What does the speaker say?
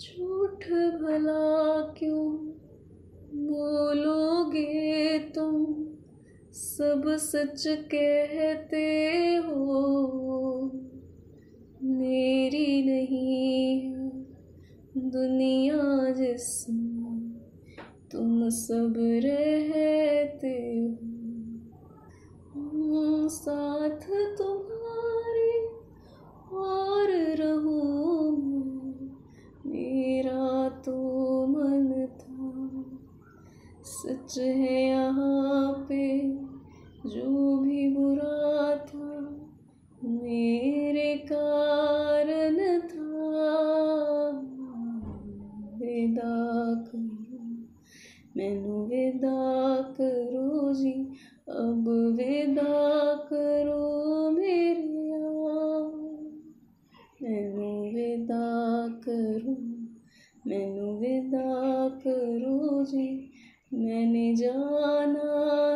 झूठ भला क्यों बोलोगे तुम? सब सच कहते हो। मेरी नहीं दुनिया जिसमें तुम सब रहते हो। साथ तुम्हारे सच है यहाँ पे जो भी बुरा था, मेरे कारण था। विदा करो, मैनू विदा करो जी, अब विदा करो मेरे मैनू विदा करो, मैनू विदा करो जी मैंने जाना